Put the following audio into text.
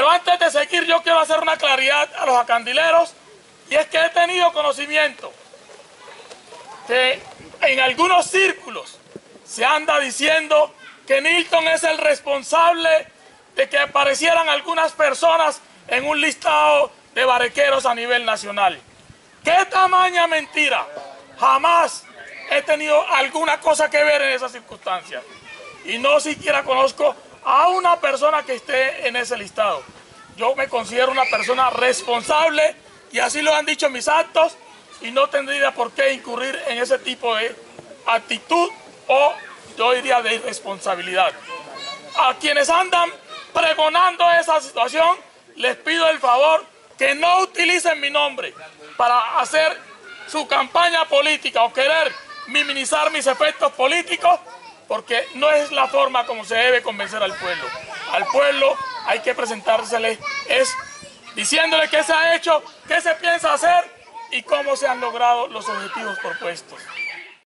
Pero antes de seguir yo quiero hacer una claridad a los acandileros y es que he tenido conocimiento que en algunos círculos se anda diciendo que Nilton es el responsable de que aparecieran algunas personas en un listado de barrequeros a nivel nacional. ¿Qué tamaña mentira? Jamás he tenido alguna cosa que ver en esas circunstancias. Y no siquiera conozco a una persona que esté en ese listado. Yo me considero una persona responsable y así lo han dicho mis actos y no tendría por qué incurrir en ese tipo de actitud o yo diría de irresponsabilidad. A quienes andan pregonando esa situación, les pido el favor que no utilicen mi nombre para hacer su campaña política o querer minimizar mis efectos políticos, porque no es la forma como se debe convencer al pueblo. Al pueblo hay que presentársele es diciéndole qué se ha hecho, qué se piensa hacer y cómo se han logrado los objetivos propuestos.